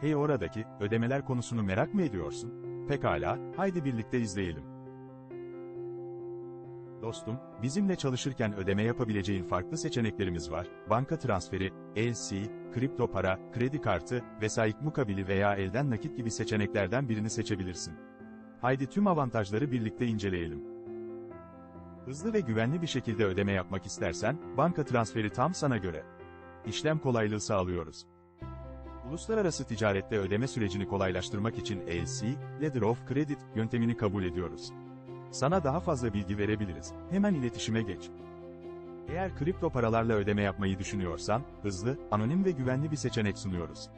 Hey oradaki, ödemeler konusunu merak mı ediyorsun? Pekala, haydi birlikte izleyelim. Dostum, bizimle çalışırken ödeme yapabileceğin farklı seçeneklerimiz var. Banka transferi, LC, kripto para, kredi kartı, vesayik mukabili veya elden nakit gibi seçeneklerden birini seçebilirsin. Haydi tüm avantajları birlikte inceleyelim. Hızlı ve güvenli bir şekilde ödeme yapmak istersen, banka transferi tam sana göre. İşlem kolaylığı sağlıyoruz. Uluslararası ticarette ödeme sürecini kolaylaştırmak için LC, Letter of Credit yöntemini kabul ediyoruz. Sana daha fazla bilgi verebiliriz. Hemen iletişime geç. Eğer kripto paralarla ödeme yapmayı düşünüyorsan, hızlı, anonim ve güvenli bir seçenek sunuyoruz.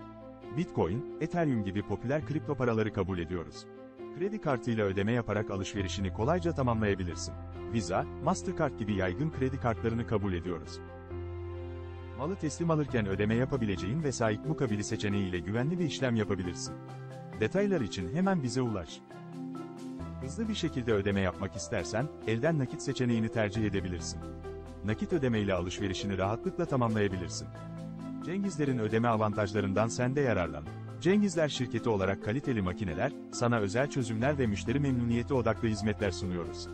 Bitcoin, Ethereum gibi popüler kripto paraları kabul ediyoruz. Kredi kartıyla ödeme yaparak alışverişini kolayca tamamlayabilirsin. Visa, Mastercard gibi yaygın kredi kartlarını kabul ediyoruz. Malı teslim alırken ödeme yapabileceğin vesayik mukabili seçeneğiyle güvenli bir işlem yapabilirsin. Detaylar için hemen bize ulaş. Hızlı bir şekilde ödeme yapmak istersen, elden nakit seçeneğini tercih edebilirsin. Nakit ödemeyle alışverişini rahatlıkla tamamlayabilirsin. Cengizler'in ödeme avantajlarından sen de yararlan. Cengizler şirketi olarak kaliteli makineler, sana özel çözümler ve müşteri memnuniyeti odaklı hizmetler sunuyoruz.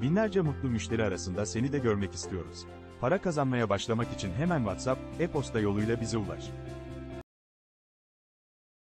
Binlerce mutlu müşteri arasında seni de görmek istiyoruz. Para kazanmaya başlamak için hemen WhatsApp, e-posta yoluyla bize ulaş.